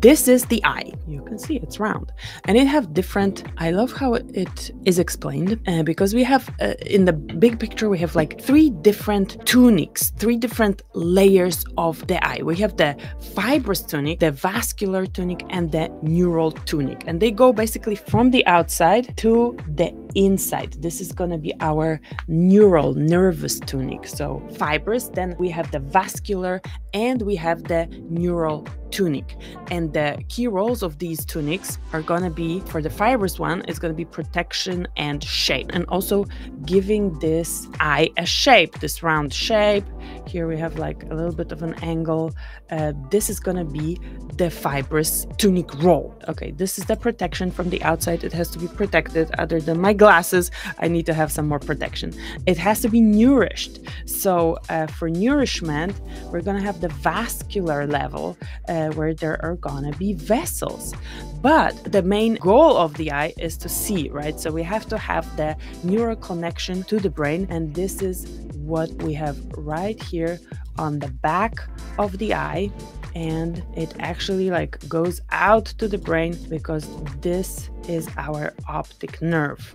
this is the eye. You can see it's round, and it have different. I love how it is explained uh, because we have uh, in the big picture we have like three different tunics, three different layers of the eye. We have the fibrous tunic, the vascular tunic, and the neural tunic, and they go basically from the outside to the inside. This is going to be our neural nervous tunic. So fibrous, then we have the vascular and we have the neural tunic. And the key roles of these tunics are going to be for the fibrous one, it's going to be protection and shape, and also giving this eye a shape, this round shape. Here we have like a little bit of an angle. Uh, this is going to be the fibrous tunic role. Okay, this is the protection from the outside. It has to be protected. Other than my glasses, I need to have some more protection. It has to be nourished. So uh, for nourishment, we're going to have the vascular level. Uh, where there are gonna be vessels. But the main goal of the eye is to see, right? So we have to have the neural connection to the brain, and this is what we have right here on the back of the eye and it actually like goes out to the brain because this is our optic nerve